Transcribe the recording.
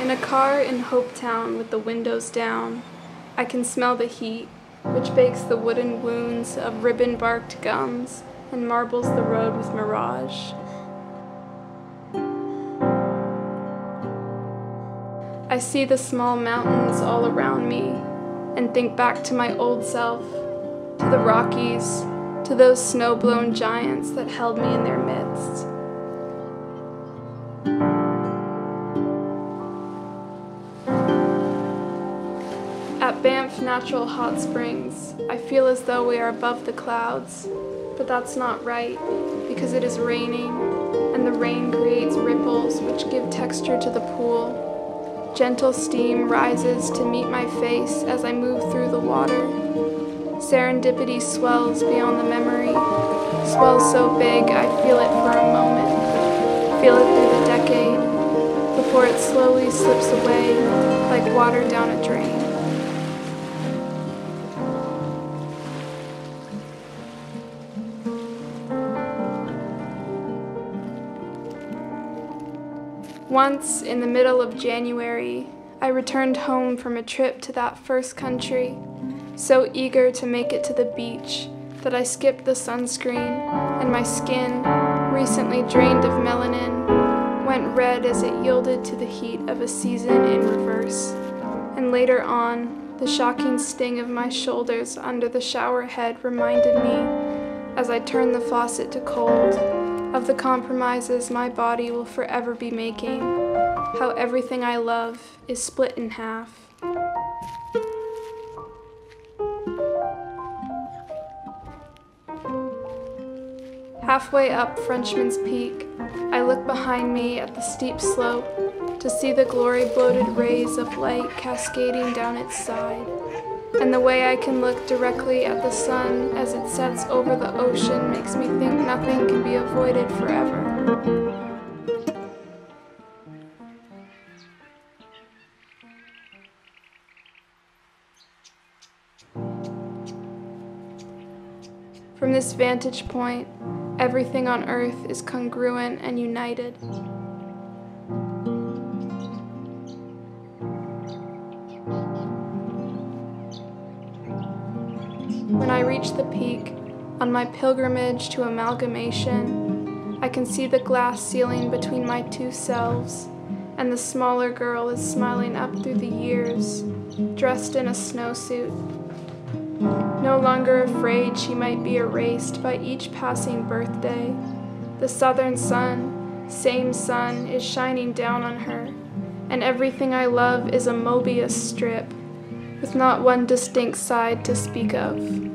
In a car in Hopetoun with the windows down, I can smell the heat, which bakes the wooden wounds of ribbon barked gums and marbles the road with mirage. I see the small mountains all around me and think back to my old self, to the Rockies, to those snow blown giants that held me in their midst. At Banff Natural Hot Springs, I feel as though we are above the clouds, but that's not right because it is raining and the rain creates ripples which give texture to the pool. Gentle steam rises to meet my face as I move through the water. Serendipity swells beyond the memory, swells so big I feel it for a moment, feel it through the decade, before it slowly slips away like water down a drain. Once, in the middle of January, I returned home from a trip to that first country, so eager to make it to the beach that I skipped the sunscreen, and my skin, recently drained of melanin, went red as it yielded to the heat of a season in reverse. And later on, the shocking sting of my shoulders under the shower head reminded me, as I turned the faucet to cold, of the compromises my body will forever be making, how everything I love is split in half. Halfway up Frenchman's Peak, I look behind me at the steep slope to see the glory bloated rays of light cascading down its side and the way I can look directly at the sun as it sets over the ocean makes me think nothing can be avoided forever. From this vantage point, everything on earth is congruent and united. When I reach the peak, on my pilgrimage to amalgamation, I can see the glass ceiling between my two selves, and the smaller girl is smiling up through the years, dressed in a snowsuit. No longer afraid she might be erased by each passing birthday, the southern sun, same sun, is shining down on her, and everything I love is a Mobius strip with not one distinct side to speak of.